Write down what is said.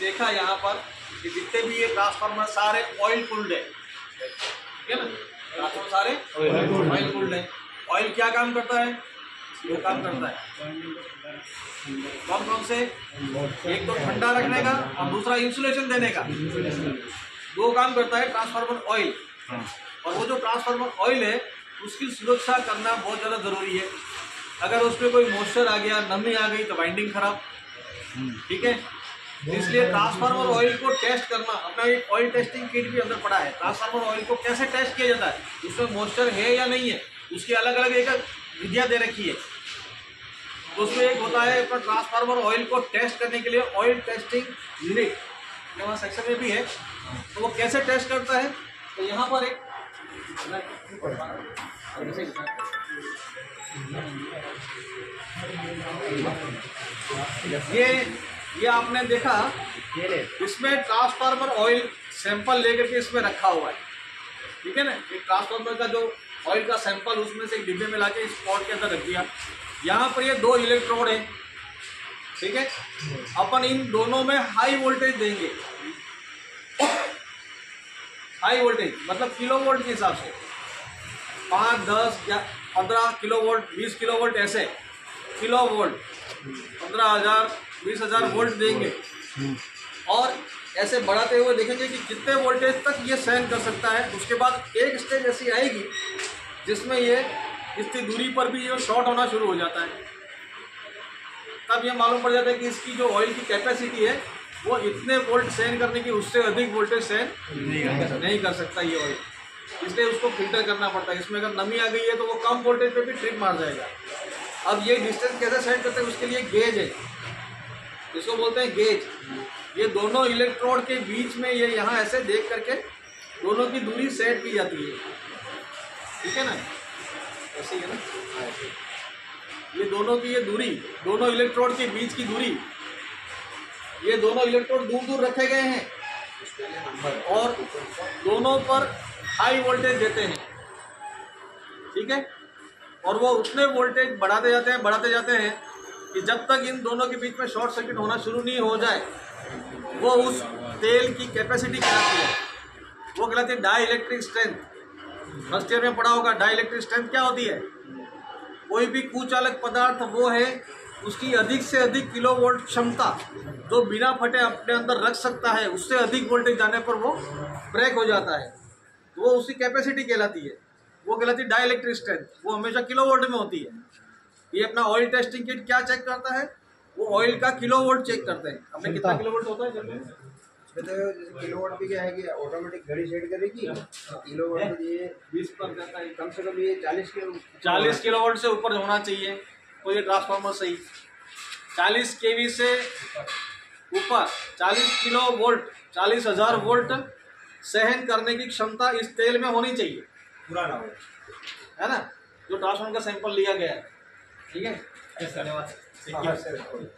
देखा यहाँ पर कि जितने भी ये ट्रांसफार्मर सारे ऑयल कूल्ड है। ठीक है ना? ट्रांसफार्मर सारे ऑयल कूल्ड है। ऑयल क्या काम करता है? वो काम करता है। कौन कौन से? एक तो ठंडा रखने का और दूसरा इंसुलेशन देने का। दो काम करता है ट्रांसफार्मर ऑयल और वो जो ट्रांसफार्मर ऑयल है उसकी सुरक्षा करना बहुत ज़्यादा ज़रूरी है। अगर उसमें कोई मॉइस्चर आ गया नमी आ गई तो बाइंडिंग खराब। ठीक है? इसलिए ट्रांसफार्मर ऑयल को टेस्ट करना, अपना एक ऑयल टेस्टिंग किट भी अंदर पड़ा है। ट्रांसफार्मर ऑयल को कैसे टेस्ट किया जाता है? उसमें मॉइस्चर है या नहीं है? उसकी अलग अलग एक विधियाँ दे रखी है। तो उसमें एक होता है, अपना ट्रांसफार्मर ऑयल को टेस्ट करने के लिए ऑयल टेस्टिंग यूनिट वहाँ सेक्शन में भी है। तो वो कैसे टेस्ट करता है? तो यहाँ पर एक ये ये आपने देखा इसमें ट्रांसफार्मर ऑयल सैंपल लेकर के इसमें रखा हुआ है। ठीक है ना? एक ट्रांसफार्मर का जो ऑयल का सैंपल उसमें से एक डिब्बे में लाके इस पॉट के अंदर रख दिया। यहाँ पर ये दो इलेक्ट्रोड है। ठीक है? अपन इन दोनों में हाई वोल्टेज देंगे। हाई वोल्टेज मतलब किलो वोल्ट के हिसाब से। पाँच दस या पंद्रह किलो वोल्ट बीस किलो वोल्ट ऐसे। किलो वोल्ट पंद्रह हज़ार बीस हज़ार वोल्ट देंगे। और ऐसे बढ़ाते हुए देखेंगे कि कितने वोल्टेज तक ये सहन कर सकता है उसके बाद एक स्टेज ऐसी आएगी जिसमें ये इसकी दूरी पर भी ये शॉर्ट होना शुरू हो जाता है। तब ये मालूम पड़ जाता है कि इसकी जो ऑयल की कैपेसिटी है वो इतने वोल्ट सहन करने की उससे अधिक वोल्टेज सहन नहीं नहीं कर सकता ये ऑयल इसलिए उसको फ़िल्टर करना पड़ता है। इसमें अगर नमी आ गई है तो वो कम वोल्टेज पे भी ट्रिप मार जाएगा। अब ये डिस्टेंस कैसे सेट करते हैं, उसके लिए गेज है। इसको बोलते हैं गेज ये दोनों इलेक्ट्रोड के बीच में ये यहाँ ऐसे देख करके दोनों की दूरी सेट की जाती है। ठीक है ना? ऐसे ही है ना? ये दोनों की ये दूरी, दोनों इलेक्ट्रोड के बीच की दूरी, ये दोनों इलेक्ट्रोड दूर दूर रखे गए हैं और दोनों पर हाई वोल्टेज देते हैं। ठीक है? और वो उतने वोल्टेज बढ़ाते जाते हैं, बढ़ाते जाते हैं कि जब तक इन दोनों के बीच में शॉर्ट सर्किट होना शुरू नहीं हो जाए, वो उस तेल की कैपेसिटी कहलाती है वो कहलाती है dielectric strength first year में पढ़ा होगा डाई इलेक्ट्रिक स्ट्रेंथ क्या होती है? कोई भी कुचालक पदार्थ वो है, उसकी अधिक से अधिक किलो वोल्ट क्षमता जो बिना फटे अपने अंदर रख सकता है, उससे अधिक वोल्टेज जाने पर वो ब्रेक हो जाता है। तो वो उसकी कैपेसिटी कहलाती है। वो कहलाती है डाई इलेक्ट्रिक स्ट्रेंथ वो हमेशा किलो वोल्ट में होती है। ये अपना ऑयल टेस्टिंग किट क्या चेक करता है? वो ऑयल का किलो वोल्ट चेक करते हैं। अपने कितना किलो वोल्ट होता है तो किलो वाट भी क्या है कि ऑटोमेटिक घड़ी सेट करेगी किलो वाट ये बीस पर जाता है। कम से कम ये चालीस किलो चालीस किलो वोल्ट से ऊपर होना चाहिए तो ये ट्रांसफार्मर सही। चालीस के से ऊपर चालीस किलो वोल्ट चालीस हज़ार वोल्ट सहन करने की क्षमता इस तेल में होनी चाहिए। पूरा ना हो। है ना? जो ट्रांसफॉर्म का सैंपल लिया गया है। ठीक है? धन्यवाद। सर।